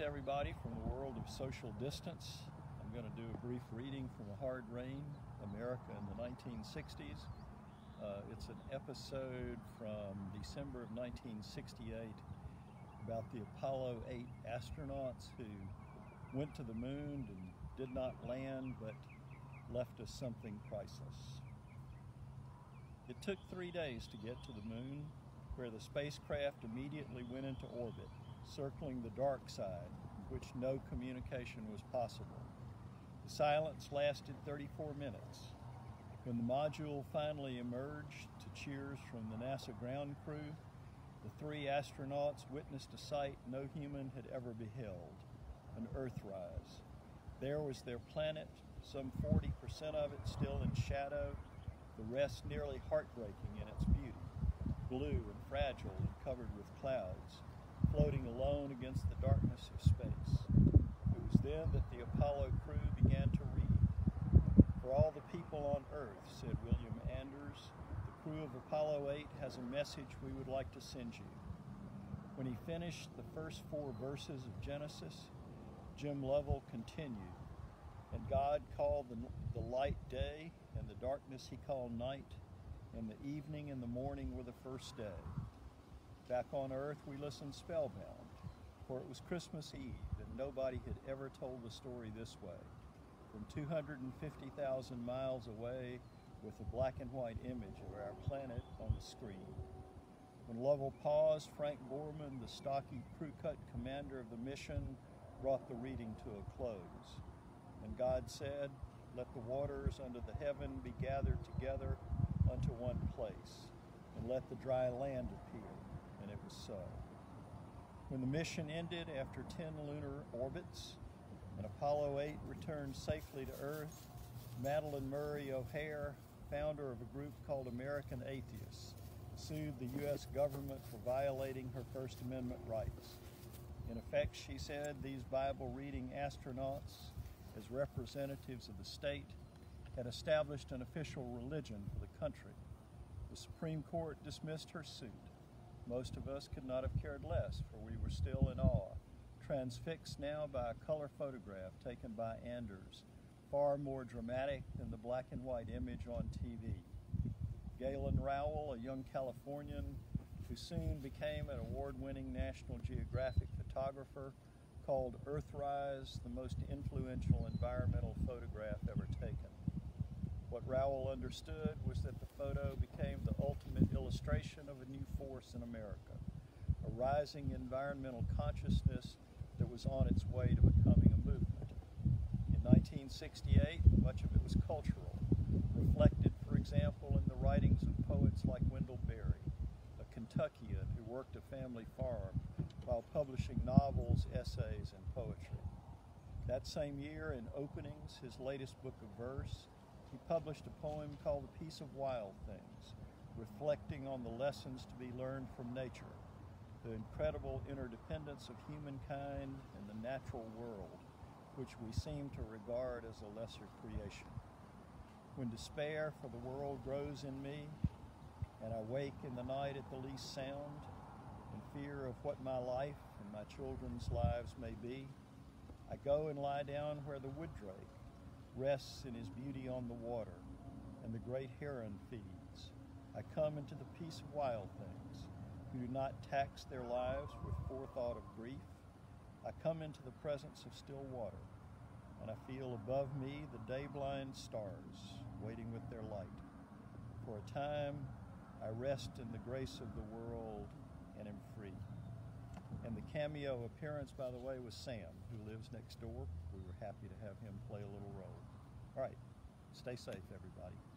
to everybody from the world of social distance. I'm going to do a brief reading from A Hard Rain, America in the 1960s. Uh, it's an episode from December of 1968 about the Apollo 8 astronauts who went to the moon and did not land but left us something priceless. It took three days to get to the moon, where the spacecraft immediately went into orbit circling the dark side, which no communication was possible. The silence lasted 34 minutes. When the module finally emerged to cheers from the NASA ground crew, the three astronauts witnessed a sight no human had ever beheld an Earthrise. There was their planet, some 40% of it still in shadow, the rest nearly heartbreaking in its beauty, blue and fragile and covered with clouds floating alone against the darkness of space. It was then that the Apollo crew began to read. For all the people on Earth, said William Anders, the crew of Apollo 8 has a message we would like to send you. When he finished the first four verses of Genesis, Jim Lovell continued, and God called the, the light day, and the darkness he called night, and the evening and the morning were the first day. Back on earth, we listened spellbound, for it was Christmas Eve, and nobody had ever told a story this way. From 250,000 miles away, with a black and white image of our planet on the screen. When Lovell paused, Frank Borman, the stocky crew cut commander of the mission, brought the reading to a close. And God said, Let the waters under the heaven be gathered together unto one place, and let the dry land appear so. When the mission ended after 10 lunar orbits and Apollo 8 returned safely to Earth, Madalyn Murray O'Hair, founder of a group called American Atheists, sued the U.S. government for violating her First Amendment rights. In effect, she said these Bible reading astronauts, as representatives of the state, had established an official religion for the country. The Supreme Court dismissed her suit. Most of us could not have cared less, for we were still in awe, transfixed now by a color photograph taken by Anders, far more dramatic than the black and white image on TV. Galen Rowell, a young Californian who soon became an award winning National Geographic photographer, called Earthrise the most influential environmental photograph ever taken. What Rowell understood was that the photo became the ultimate illustration of a new force in America, a rising environmental consciousness that was on its way to becoming a movement. In 1968, much of it was cultural, reflected, for example, in the writings of poets like Wendell Berry, a Kentuckian who worked a family farm while publishing novels, essays, and poetry. That same year, in Openings, his latest book of verse, he published a poem called A Peace of Wild Things, reflecting on the lessons to be learned from nature, the incredible interdependence of humankind and the natural world, which we seem to regard as a lesser creation. When despair for the world grows in me, and I wake in the night at the least sound, in fear of what my life and my children's lives may be, I go and lie down where the wood drake rests in his beauty on the water, and the great heron feeds. I come into the peace of wild things, who do not tax their lives with forethought of grief. I come into the presence of still water, and I feel above me the day-blind stars waiting with their light. For a time, I rest in the grace of the world and am free. And the cameo appearance, by the way, was Sam, who lives next door. We were happy to have him play a little role. All right, stay safe, everybody.